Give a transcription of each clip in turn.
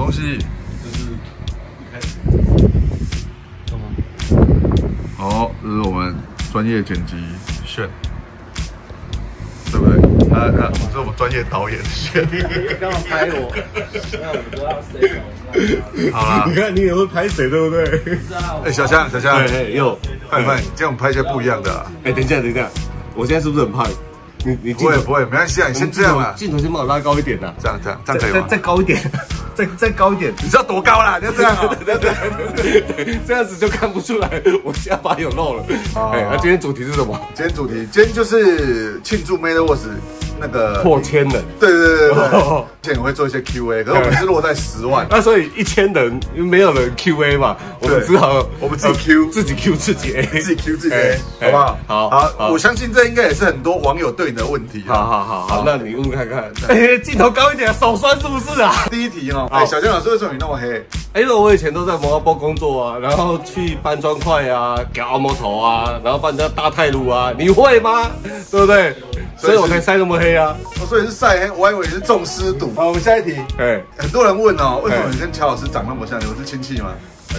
东西？就是一开始，哦，这是我们专业剪辑炫，对不对？他他这是我们专业导演炫。刚好拍我，那我们都要 say 好啦你，看你也会拍谁，对不对？是啊，哎，小香小香，哎哎，又，快快，这样我们拍一些不一样的啊。哎，等一下，等一下，我现在是不是很胖？你你不会不会，没关系啊，你先这样啊，镜头先帮我拉高一点呐，这样这样这样可以吗？再再高一点，再再高一点。你知道多高啦？你要这样啊。对对对对对，这样子就看不出来 我下巴有肉了。哦哎，那今天主题是什么？今天主题，今天就是庆祝 MetaVerse 那个破千人。对对对对之前我会做一些 Q&A，可是我们是落在十万。那所以一千人没有人 Q A 嘛，我们只好我们自己 Q 自己 Q 自己 A，自己 Q 自己哎 A，好不好？好好，好我相信这应该也是很多网友对你的问题啊。好好好好，那你问看看。哎，镜头高一点，手酸是不是啊？第一题哦，好哎，小江老师为什么你那么黑？哎，因为我以前都在摩尔波工作啊，然后去搬砖块啊，搞按摩头啊，然后帮人家搭泰路啊，你会吗？对不对？所以我才晒那么黑啊。我说你是晒黑，我还以为你是中湿毒。好，我们下一题。哎，很多人问哦，为什么你跟乔老师长那么像？你们是亲戚吗？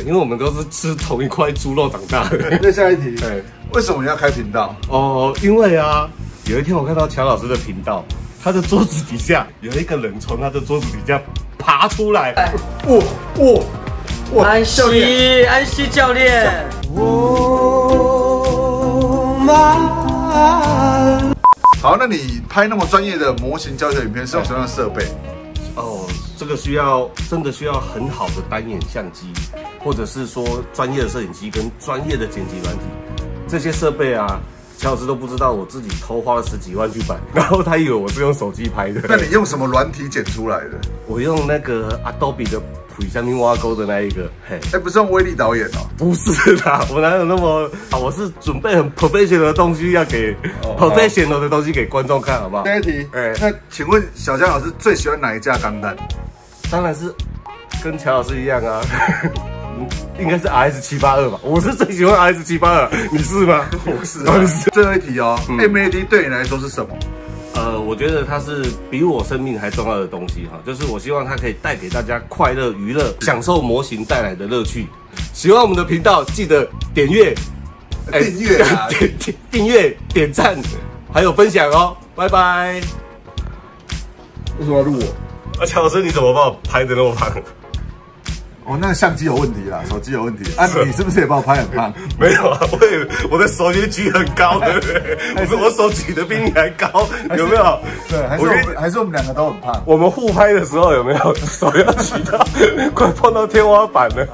因为我们都是吃同一块猪肉长大的。那下一题，哎，为什么你要开频道？哦，因为啊，有一天我看到乔老师的频道，他的桌子底下有一个人从他的桌子底下爬出来，哇哇哇！安，西，安西教练，好，那你拍那么专业的模型教学影片是用什么样的设备？哦，这个需要真的需要很好的单眼相机，或者是说专业的摄影机跟专业的剪辑软体，这些设备啊，乔老师都不知道，我自己偷花了十几万去买，然后他以为我是用手机拍的。那你用什么软体剪出来的？我用那个 Adobe 的普下面挖沟的那一个，嘿。哎，不是用威力导演哦。不是啦，我哪有那么啊？我是准备很 professional 的东西要给哦 professional 的东西给观众看，好不好？第一题，哎那请问小江老师最喜欢哪一架钢弹？当然是跟乔老师一样啊，应该是 RS 七八二吧？我是最喜欢 RS 七八二，你是吗？我是哦你是最后一题哦，MAD 对你来说是什么？呃，我觉得它是比我生命还重要的东西哈，就是我希望它可以带给大家快乐、娱乐、享受模型带来的乐趣。喜欢我们的频道，记得点阅、哎订阅啊 订阅、点赞，还有分享哦。拜拜。为什么要录我？而乔老师，你怎么把我拍的那么胖？哦，那个相机有问题啦，手机有问题。啊，你是不是也把我拍很胖？没有啊，我也我的手也举很高，对不对？我是我手举的比你还高，有没有？对，还是我我还是我们两个都很胖。我们互拍的时候有没有手要举到 快碰到天花板了？